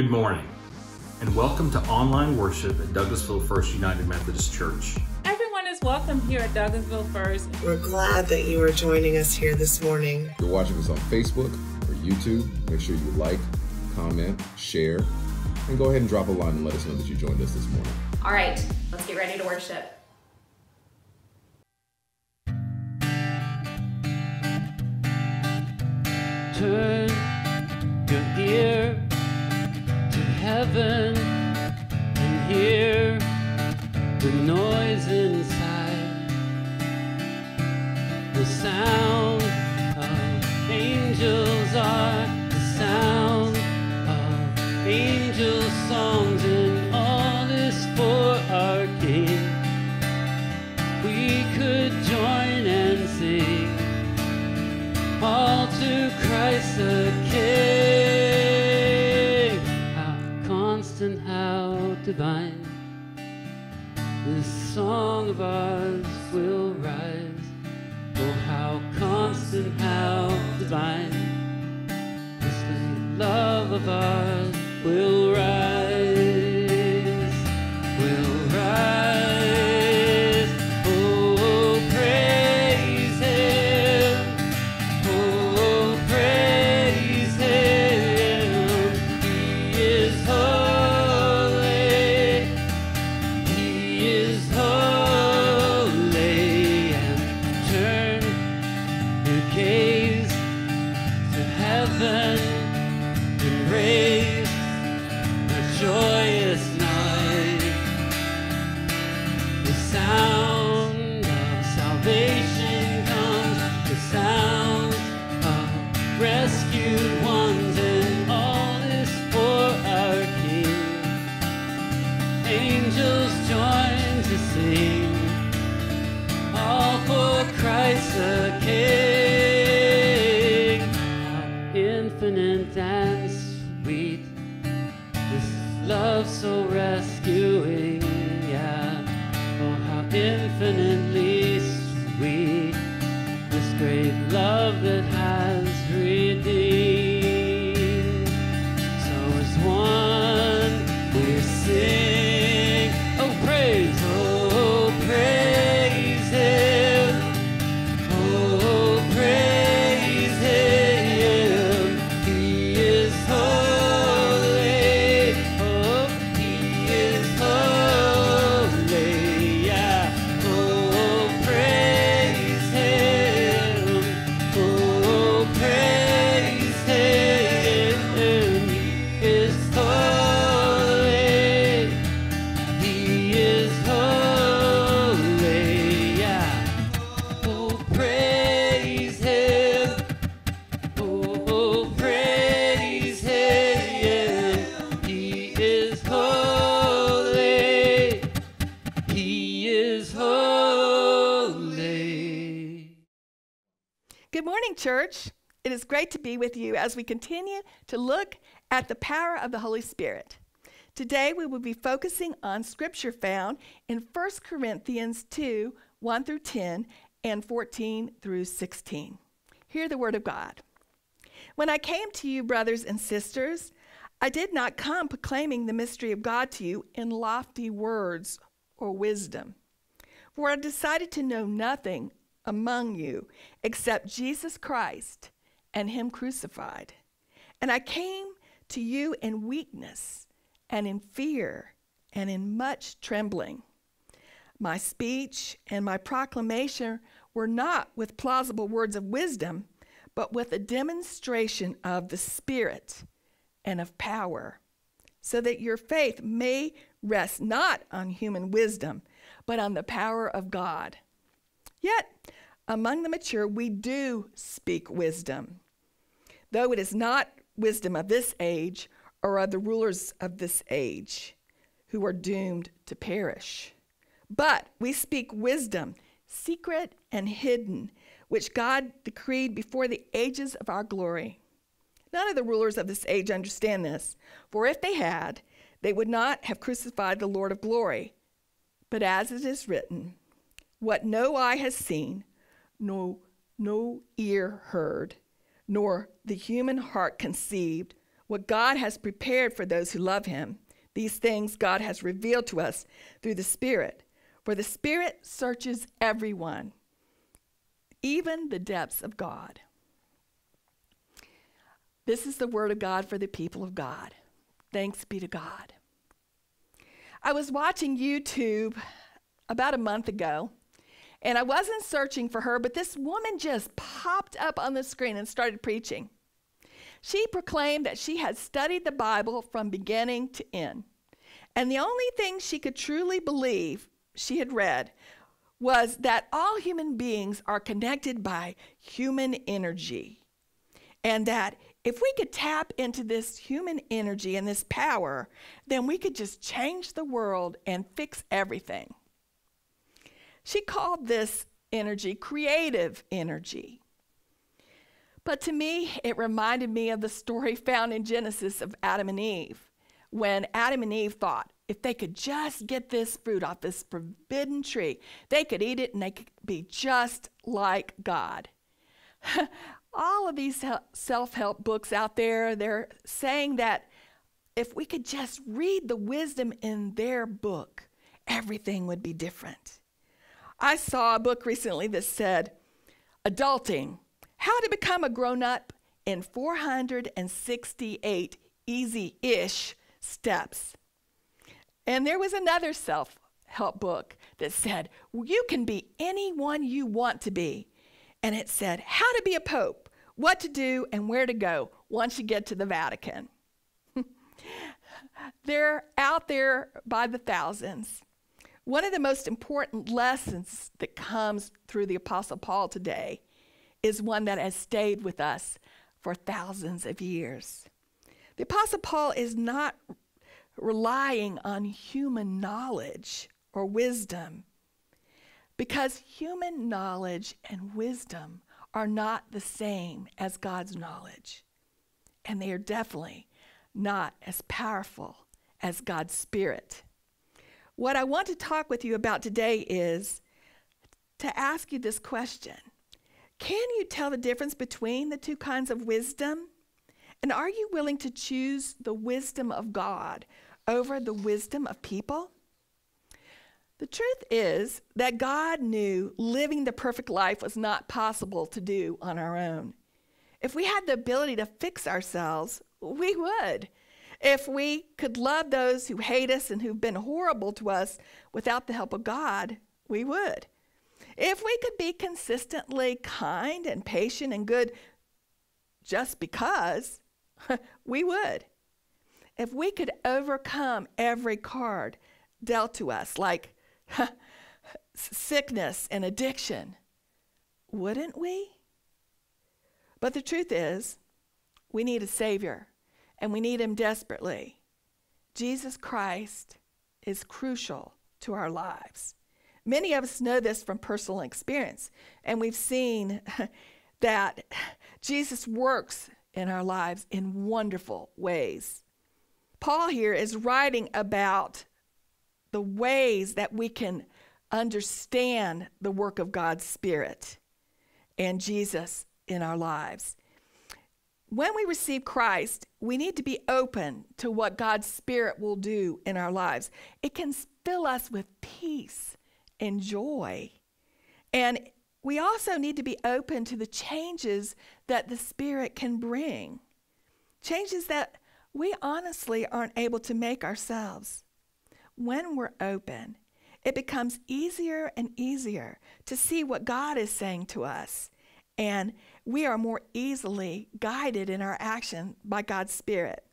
Good morning, and welcome to online worship at Douglasville First United Methodist Church. Everyone is welcome here at Douglasville First. We're glad that you are joining us here this morning. If you're watching us on Facebook or YouTube, make sure you like, comment, share, and go ahead and drop a line and let us know that you joined us this morning. All right, let's get ready to worship. Turn Angels join to sing, all for Christ the King. How infinite and sweet, this love so rescuing, Good morning, church. It is great to be with you as we continue to look at the power of the Holy Spirit. Today, we will be focusing on scripture found in 1 Corinthians 2 1 through 10 and 14 through 16. Hear the word of God. When I came to you, brothers and sisters, I did not come proclaiming the mystery of God to you in lofty words or wisdom. For I decided to know nothing among you except Jesus Christ and Him crucified. And I came to you in weakness and in fear and in much trembling. My speech and my proclamation were not with plausible words of wisdom, but with a demonstration of the Spirit and of power, so that your faith may rest not on human wisdom, but on the power of God. Yet, among the mature, we do speak wisdom, though it is not wisdom of this age or of the rulers of this age who are doomed to perish. But we speak wisdom, secret and hidden, which God decreed before the ages of our glory. None of the rulers of this age understand this, for if they had, they would not have crucified the Lord of glory. But as it is written, what no eye has seen, no, no ear heard, nor the human heart conceived, what God has prepared for those who love him. These things God has revealed to us through the Spirit. For the Spirit searches everyone, even the depths of God. This is the word of God for the people of God. Thanks be to God. I was watching YouTube about a month ago, and I wasn't searching for her, but this woman just popped up on the screen and started preaching. She proclaimed that she had studied the Bible from beginning to end. And the only thing she could truly believe she had read was that all human beings are connected by human energy. And that if we could tap into this human energy and this power, then we could just change the world and fix everything. She called this energy creative energy. But to me, it reminded me of the story found in Genesis of Adam and Eve, when Adam and Eve thought if they could just get this fruit off this forbidden tree, they could eat it and they could be just like God. All of these self help books out there, they're saying that if we could just read the wisdom in their book, everything would be different. I saw a book recently that said, Adulting How to Become a Grown Up in 468 Easy Ish Steps. And there was another self help book that said, You can be anyone you want to be. And it said, How to be a pope, what to do, and where to go once you get to the Vatican. They're out there by the thousands. One of the most important lessons that comes through the Apostle Paul today is one that has stayed with us for thousands of years. The Apostle Paul is not relying on human knowledge or wisdom because human knowledge and wisdom are not the same as God's knowledge. And they are definitely not as powerful as God's Spirit. What I want to talk with you about today is to ask you this question Can you tell the difference between the two kinds of wisdom? And are you willing to choose the wisdom of God over the wisdom of people? The truth is that God knew living the perfect life was not possible to do on our own. If we had the ability to fix ourselves, we would. If we could love those who hate us and who've been horrible to us without the help of God, we would. If we could be consistently kind and patient and good just because, we would. If we could overcome every card dealt to us, like sickness and addiction, wouldn't we? But the truth is, we need a Savior and we need him desperately. Jesus Christ is crucial to our lives. Many of us know this from personal experience, and we've seen that Jesus works in our lives in wonderful ways. Paul here is writing about the ways that we can understand the work of God's Spirit and Jesus in our lives when we receive Christ, we need to be open to what God's Spirit will do in our lives. It can fill us with peace and joy. And we also need to be open to the changes that the Spirit can bring, changes that we honestly aren't able to make ourselves. When we're open, it becomes easier and easier to see what God is saying to us and we are more easily guided in our action by God's Spirit.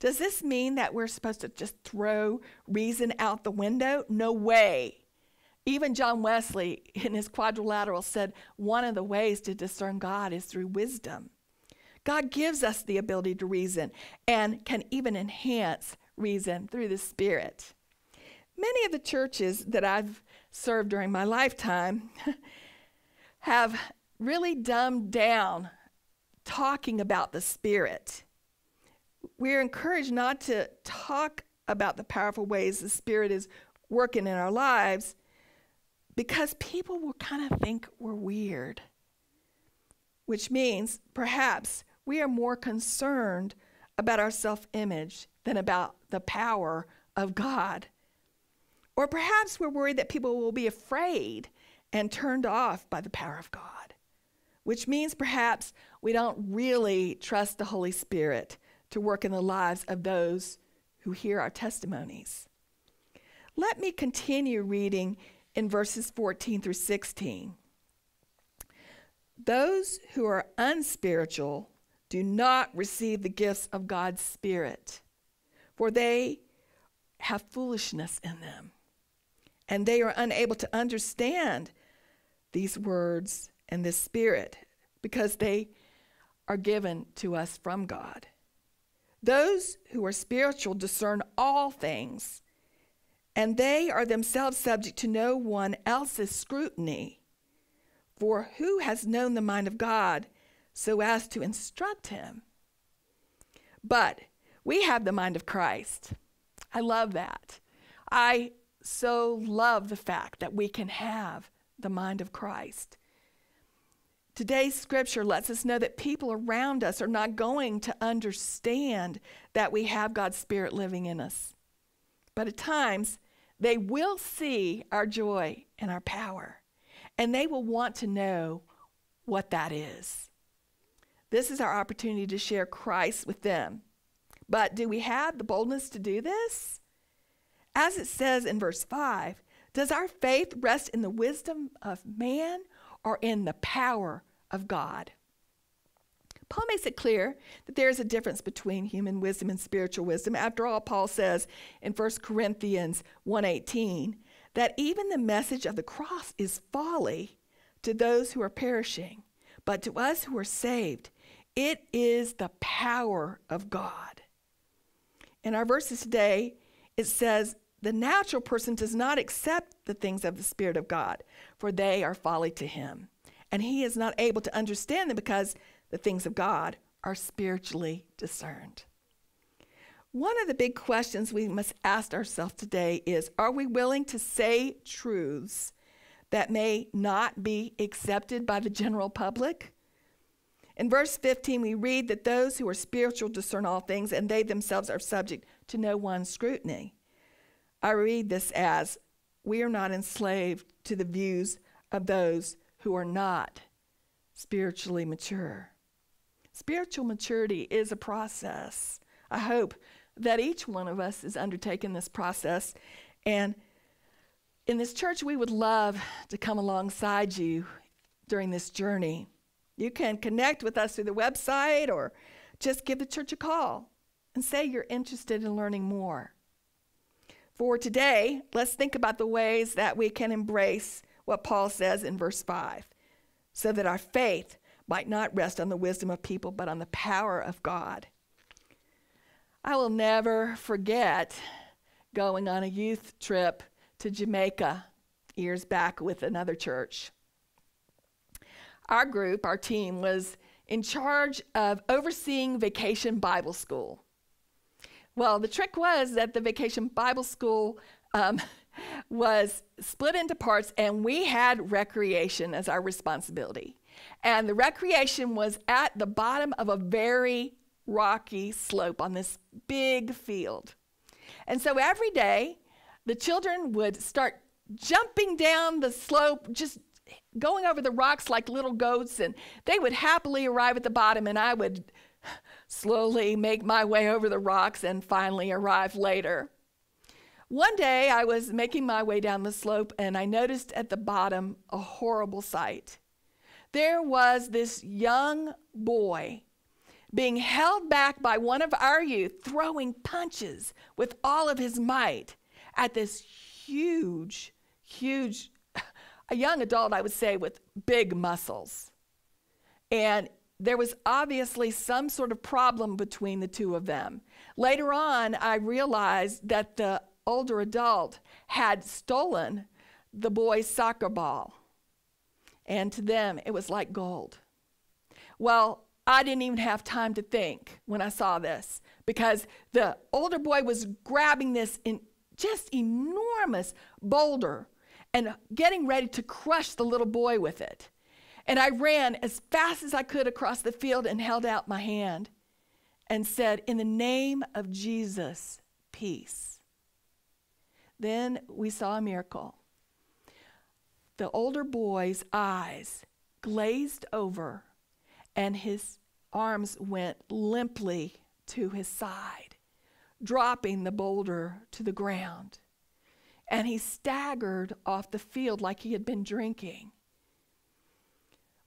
Does this mean that we're supposed to just throw reason out the window? No way. Even John Wesley, in his quadrilateral, said one of the ways to discern God is through wisdom. God gives us the ability to reason and can even enhance reason through the Spirit. Many of the churches that I've served during my lifetime have really dumbed down talking about the Spirit. We're encouraged not to talk about the powerful ways the Spirit is working in our lives because people will kind of think we're weird, which means perhaps we are more concerned about our self image than about the power of God. Or perhaps we're worried that people will be afraid and turned off by the power of God, which means perhaps we don't really trust the Holy Spirit to work in the lives of those who hear our testimonies. Let me continue reading in verses 14 through 16. Those who are unspiritual do not receive the gifts of God's Spirit, for they have foolishness in them, and they are unable to understand these words and this Spirit because they are given to us from God. Those who are spiritual discern all things, and they are themselves subject to no one else's scrutiny. For who has known the mind of God so as to instruct him? But we have the mind of Christ. I love that. I so love the fact that we can have the mind of Christ. Today's scripture lets us know that people around us are not going to understand that we have God's Spirit living in us. But at times, they will see our joy and our power, and they will want to know what that is. This is our opportunity to share Christ with them. But do we have the boldness to do this? As it says in verse 5, does our faith rest in the wisdom of man or in the power of God? Paul makes it clear that there is a difference between human wisdom and spiritual wisdom. After all, Paul says in 1 Corinthians 1:18 that even the message of the cross is folly to those who are perishing, but to us who are saved, it is the power of God. In our verses today, it says, The natural person does not accept the things of the Spirit of God, for they are folly to him. And he is not able to understand them because the things of God are spiritually discerned. One of the big questions we must ask ourselves today is Are we willing to say truths that may not be accepted by the general public? In verse 15, we read that those who are spiritual discern all things, and they themselves are subject to no one's scrutiny. I read this as we are not enslaved to the views of those who are not spiritually mature. Spiritual maturity is a process. I hope that each one of us is undertaking this process. And in this church, we would love to come alongside you during this journey. You can connect with us through the website or just give the church a call and say you're interested in learning more. For today, let's think about the ways that we can embrace what Paul says in verse 5 so that our faith might not rest on the wisdom of people, but on the power of God. I will never forget going on a youth trip to Jamaica years back with another church our group, our team, was in charge of overseeing Vacation Bible School. Well, the trick was that the Vacation Bible School um, was split into parts, and we had recreation as our responsibility. And the recreation was at the bottom of a very rocky slope on this big field. And so every day, the children would start jumping down the slope, just going over the rocks like little goats, and they would happily arrive at the bottom, and I would slowly make my way over the rocks and finally arrive later. One day I was making my way down the slope, and I noticed at the bottom a horrible sight. There was this young boy being held back by one of our youth, throwing punches with all of his might at this huge, huge a young adult, I would say, with big muscles. And there was obviously some sort of problem between the two of them. Later on, I realized that the older adult had stolen the boy's soccer ball. And to them, it was like gold. Well, I didn't even have time to think when I saw this because the older boy was grabbing this in just enormous boulder and getting ready to crush the little boy with it. And I ran as fast as I could across the field and held out my hand. and said, In the name of Jesus, peace. Then we saw a miracle. The older boy's eyes glazed over, and his arms went limply to his side, dropping the boulder to the ground. And he staggered off the field like he had been drinking.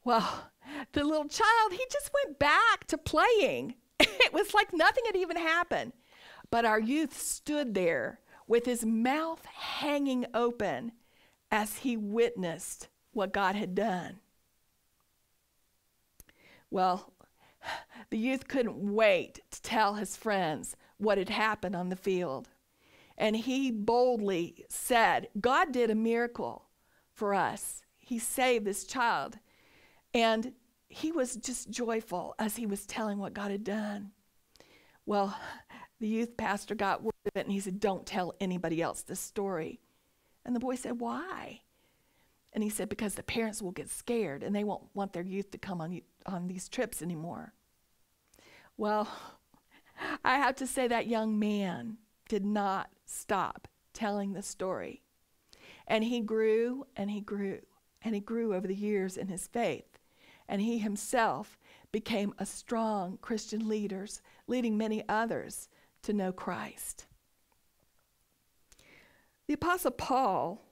Well, the little child, he just went back to playing. It was like nothing had even happened. But our youth stood there with his mouth hanging open as he witnessed what God had done. Well, the youth couldn't wait to tell his friends what had happened on the field. And he boldly said, God did a miracle for us. He saved this child. And he was just joyful as he was telling what God had done. Well, the youth pastor got it and he said, Don't tell anybody else this story. And the boy said, Why? And he said, Because the parents will get scared and they won't want their youth to come on, on these trips anymore. Well, I have to say that young man did not stop telling the story. And he grew and he grew and he grew over the years in his faith and he himself became a strong Christian leader, leading many others to know Christ. The Apostle Paul,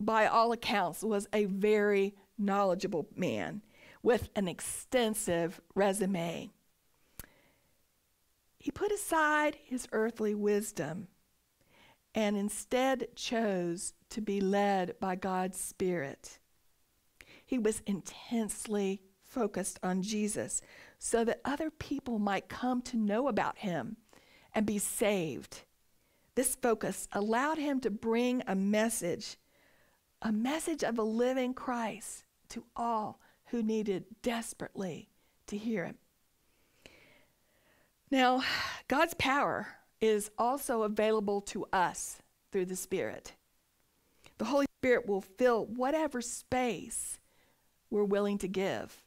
by all accounts, was a very knowledgeable man with an extensive resume. He put aside his earthly wisdom and instead chose to be led by God's Spirit. He was intensely focused on Jesus so that other people might come to know about him and be saved. This focus allowed him to bring a message, a message of a living Christ to all who needed desperately to hear him. Now, God's power is also available to us through the Spirit. The Holy Spirit will fill whatever space we're willing to give.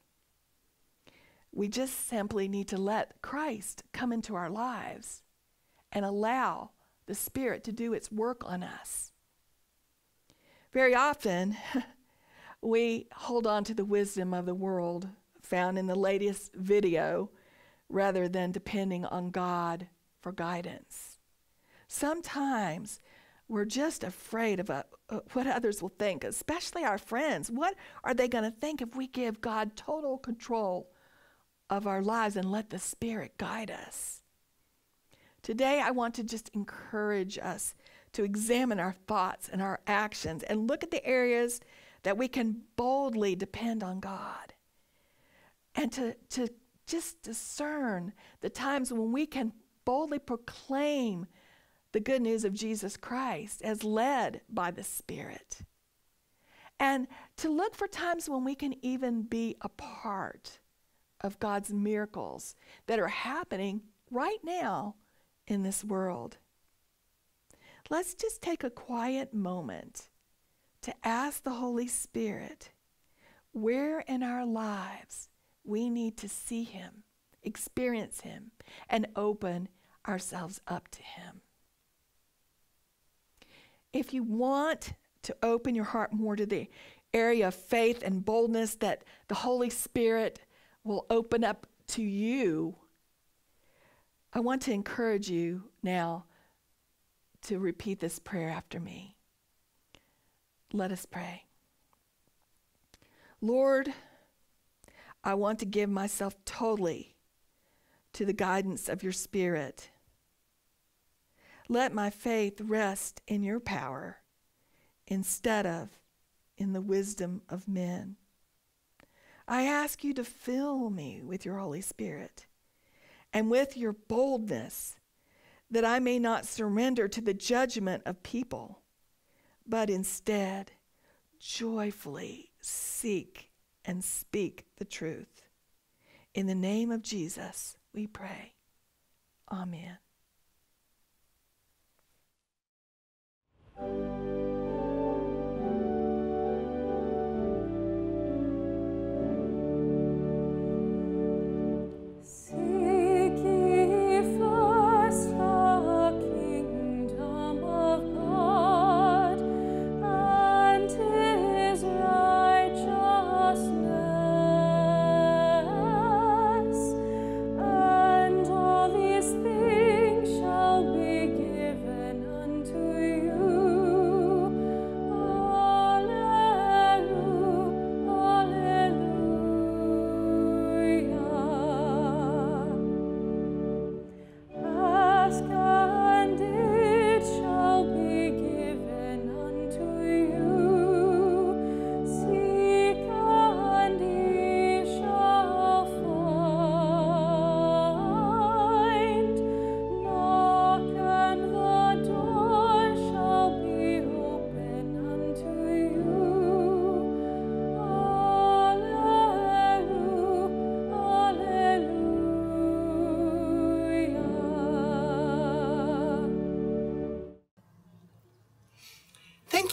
We just simply need to let Christ come into our lives and allow the Spirit to do its work on us. Very often, we hold on to the wisdom of the world found in the latest video rather than depending on God for guidance. Sometimes we're just afraid of uh, uh, what others will think, especially our friends. What are they going to think if we give God total control of our lives and let the Spirit guide us. Today, I want to just encourage us to examine our thoughts and our actions and look at the areas that we can boldly depend on God and to, to just discern the times when we can boldly proclaim the good news of Jesus Christ as led by the Spirit. And to look for times when we can even be a part of God's miracles that are happening right now in this world. Let's just take a quiet moment to ask the Holy Spirit where in our lives we need to see Him, experience Him, and open ourselves up to Him. If you want to open your heart more to the area of faith and boldness that the Holy Spirit will open up to you, I want to encourage you now to repeat this prayer after me. Let us pray. Lord, I want to give myself totally to the guidance of your Spirit. Let my faith rest in your power instead of in the wisdom of men. I ask you to fill me with your Holy Spirit and with your boldness, that I may not surrender to the judgment of people, but instead joyfully seek and speak the truth. In the name of Jesus, we pray. Amen.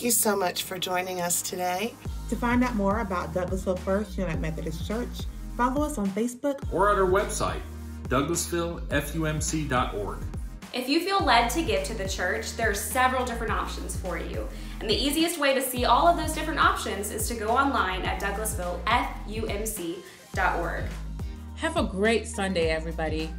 You so much for joining us today. To find out more about Douglasville First United Methodist Church, follow us on Facebook or at our website, douglasvillefumc.org. If you feel led to give to the church, there are several different options for you. And the easiest way to see all of those different options is to go online at douglasvillefumc.org. Have a great Sunday, everybody.